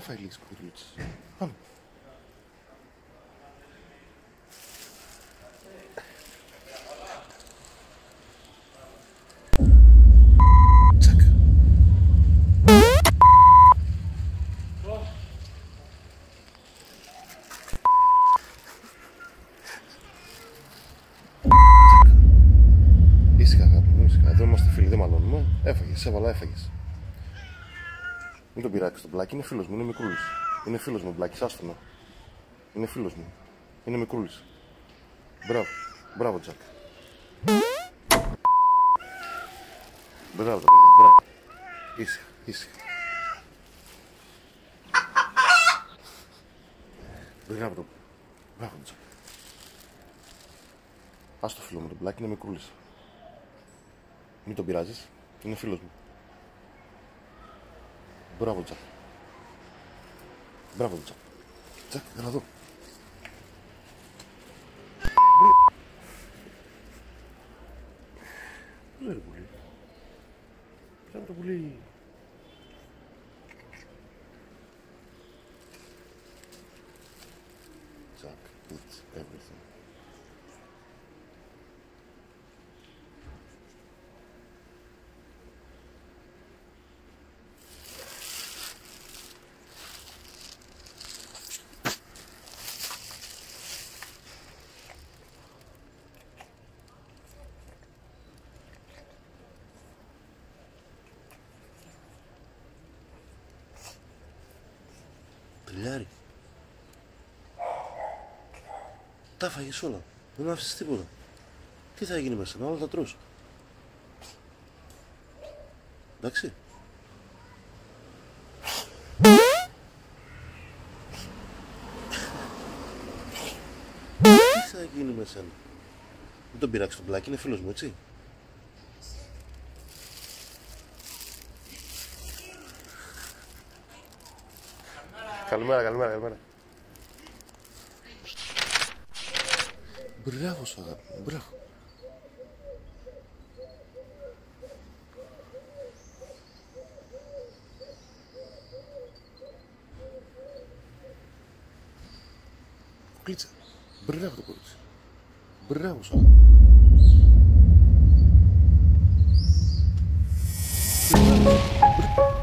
φάγεις λίγο κουκουρλίτσες. Πάμε φάει λίγες κουκουρλίτσες. Πάμε. Τσακ. Ήσυχα αγάπη μου, ήσυχα. Εδώ είμαστε φίλοι, δεν μαλώνουμε. Έφαγες, έβαλα, έφαγες. Μην τον πειράξεις τον πλάκι, είναι φίλος μου, είναι μικρούλης. Είναι φίλος μου, πλάκι, άστονο. Είναι φίλος μου. Είναι μικρούλης. Μπράβο, μπράβο Τζακ. Μπράβο το παιδί, μπράβο. Ήσυχα, ήσυχα. Μπράβο το Μπράβο Τζακ. Ας το φίλο μου τον πλάκι, είναι μικρούλης. Μην τον πειράζεις, είναι φίλος μου. Μπράβο Τζακ. Μπράβο Τζακ. Τζακ, έλα εδώ. Πού είναι το πουλί. Πού είναι το πουλί. Τζακ, eats everything. Τα φάγες όλα. Δεν άφησες τίποτα. Τι θα γίνει μέσα, όλα τα τρως. Εντάξει. Τι θα γίνει με σένα. Μην τον πειράξεις τον πλάκι, είναι φίλος μου, έτσι. Καλημέρα, καλημέρα, καλημέρα. Bravo su adam. Bravo. Куклица. Браво, куклица. Браво с. Браво.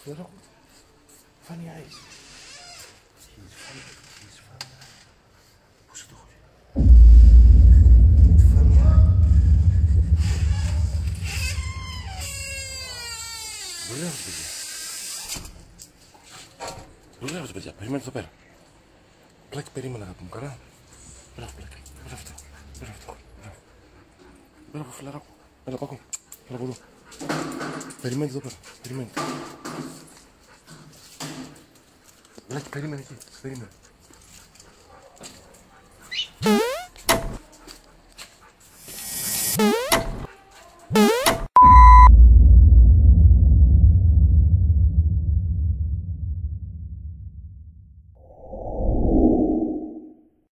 Funny eyes. He's funny, he's funny. Πού σε το έχω δει; Funny eye. Δουλεύω, παιδιά. Δουλεύω, παιδιά. Περιμένετε εδώ πέρα. Πλάκι, περίμενα, αγάπη μου, καλά. Μπράβο, πλάκι. Μπράβο, αυτό. Μπράβο, αυτό. Μπράβο. Μπράβο, φιλαράκο. Έλα, πάκο. Έλα από εδώ. Περιμένετε εδώ πέρα. Περιμένετε. Πλάκι, περίμενε εκεί. Περίμενε.